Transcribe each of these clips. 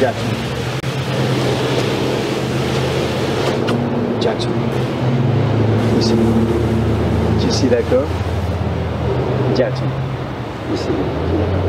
Jackson. Jackson. Listen. Do you see that girl? Jackson. You see?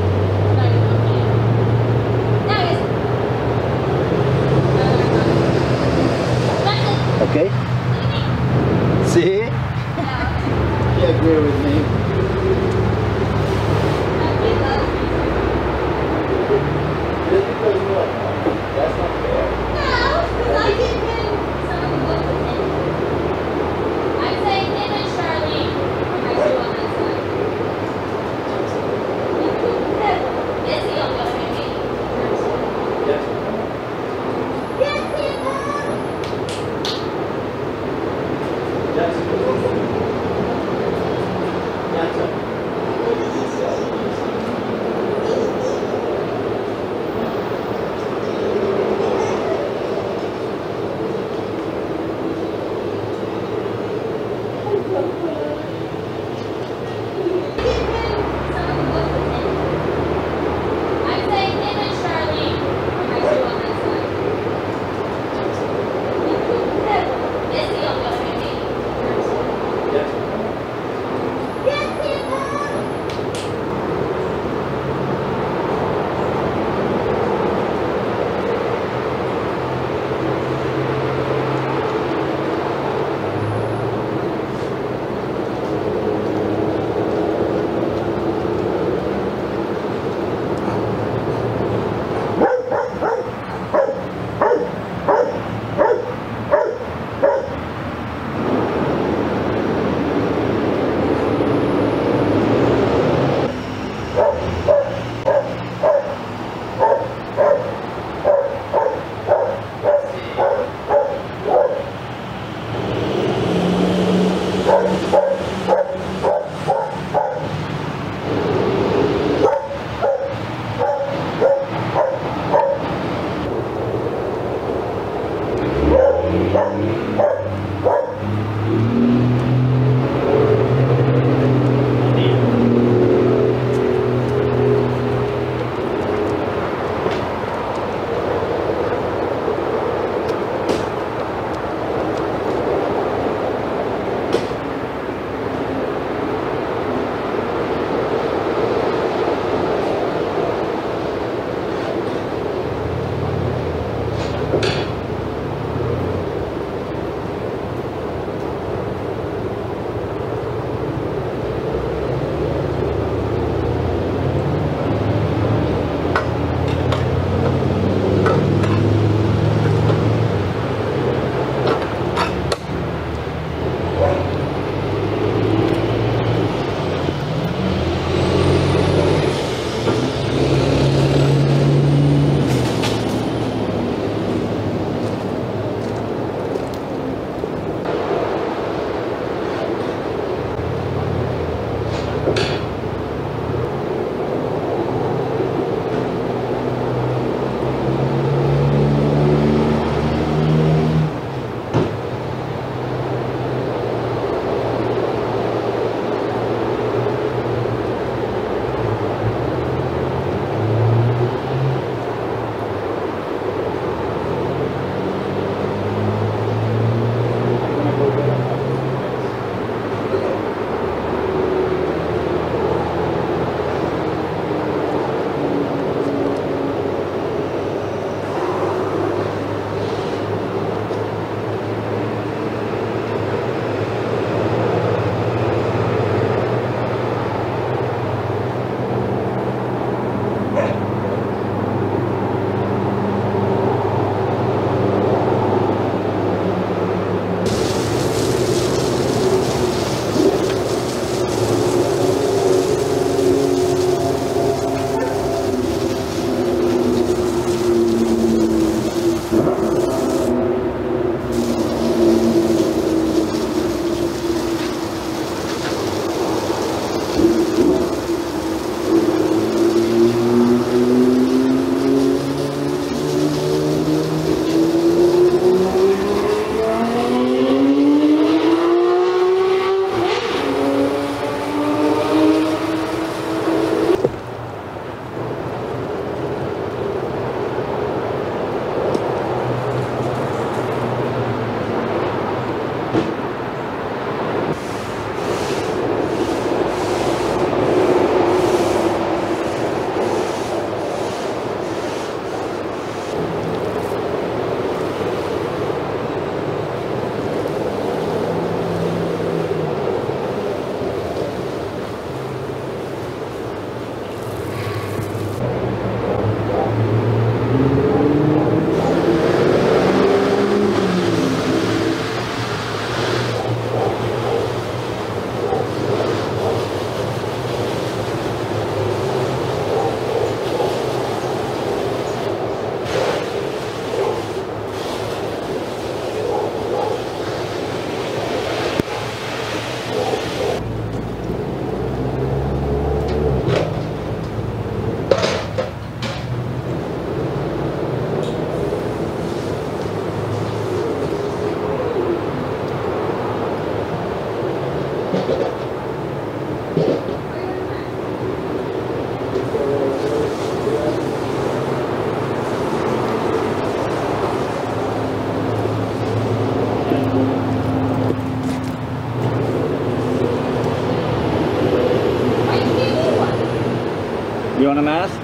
You want a mask?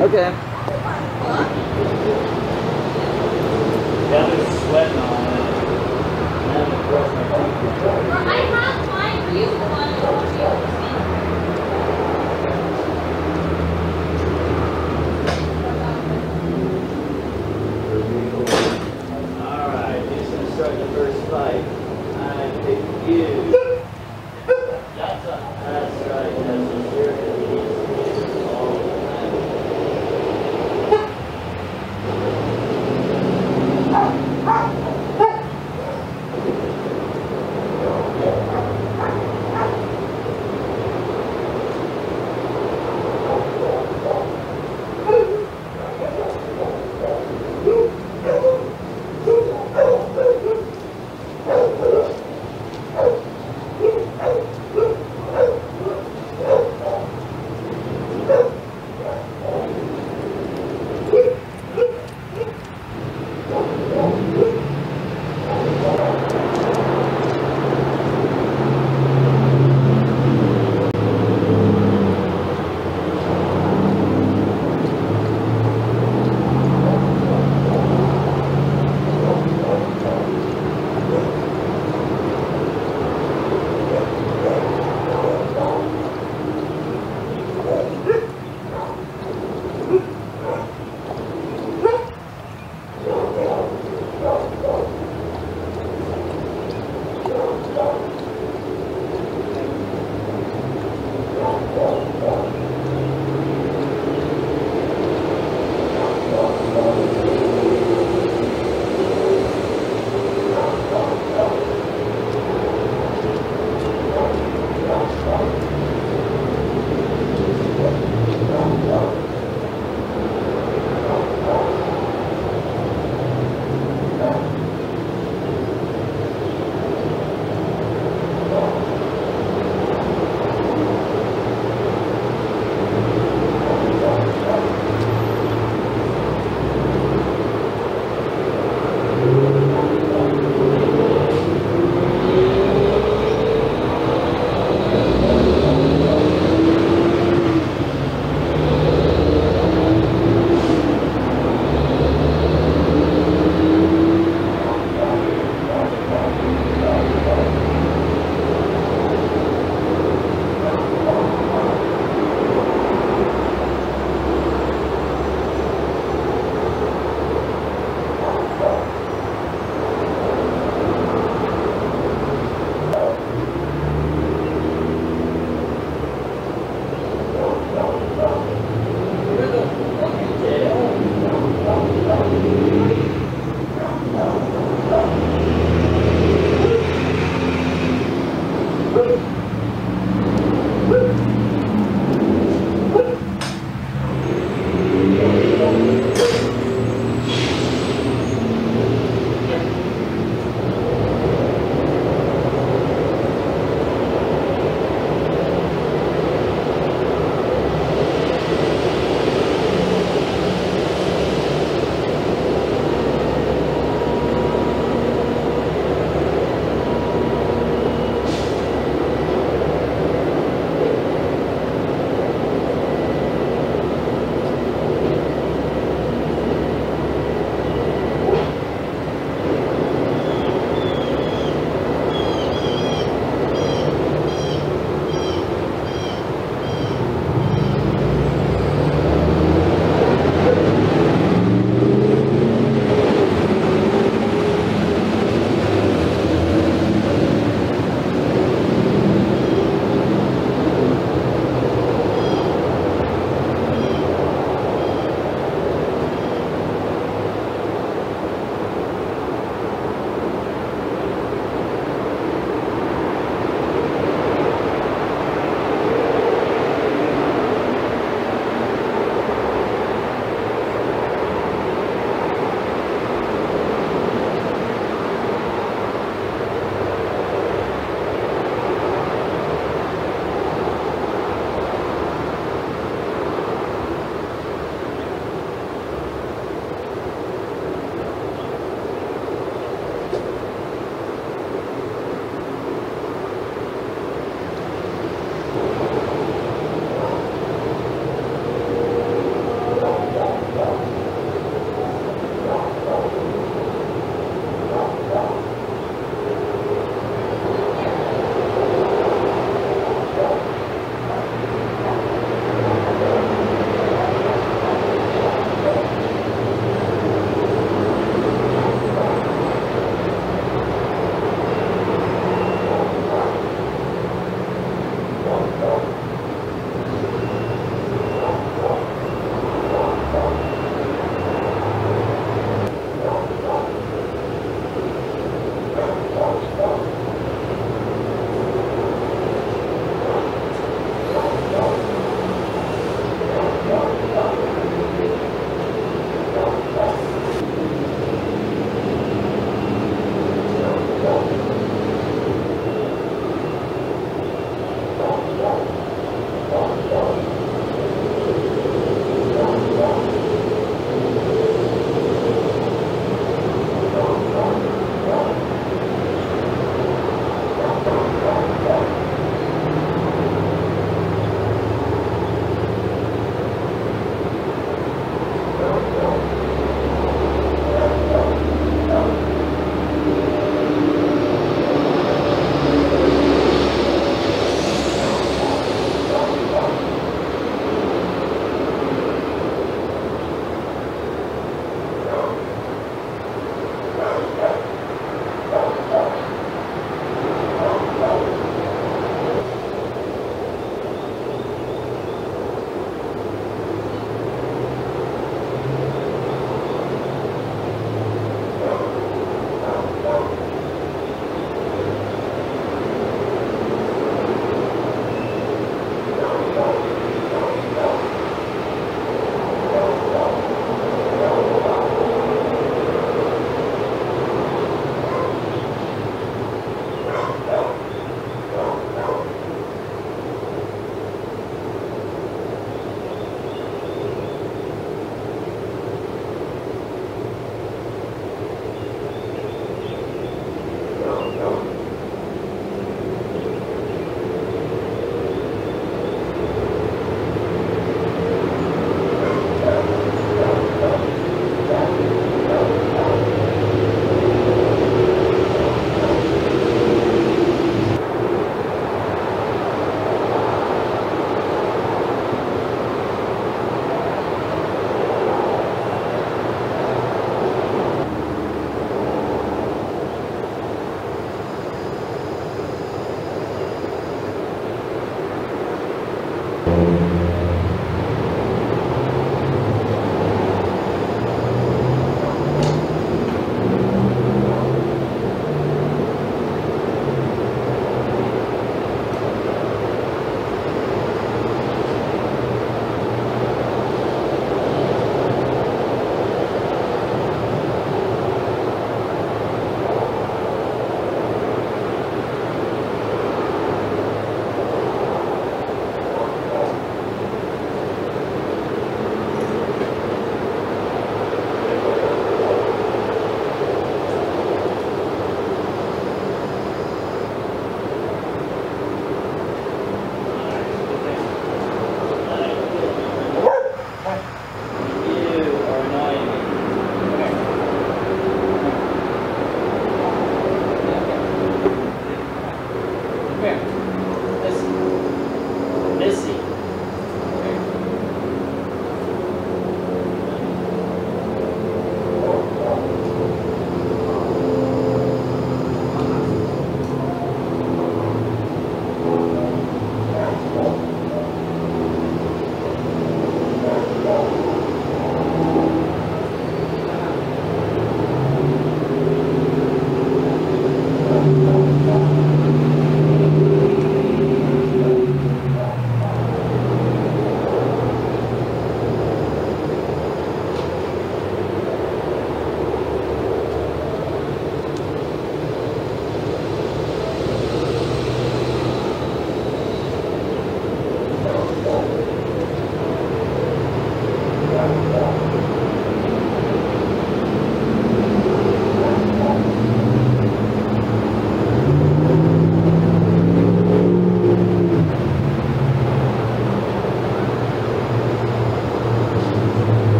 Okay. That's right.